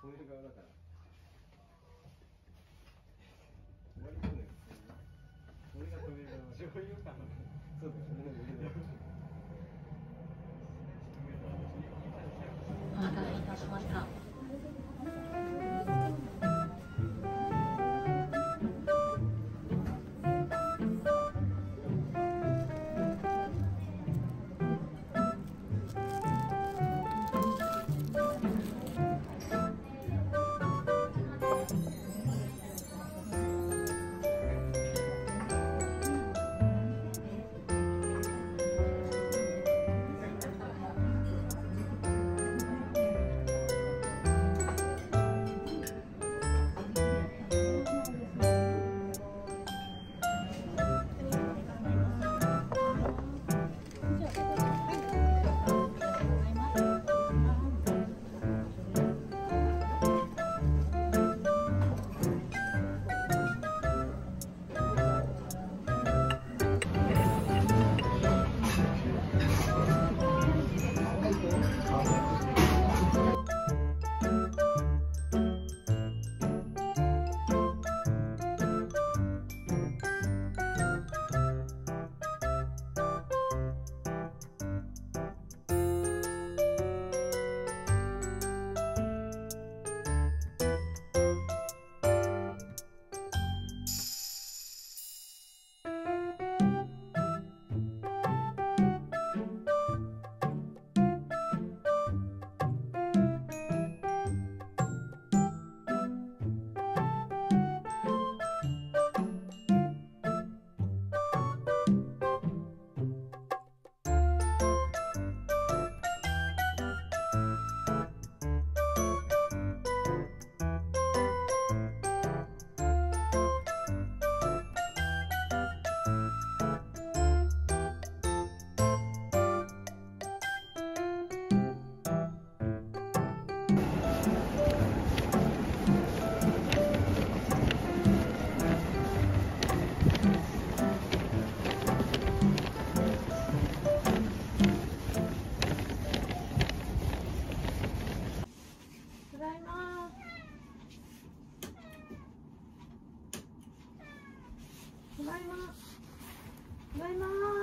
止める側だから。割とね。俺が止める側そうだよね。お待たせいたしました。たただいま。ただいま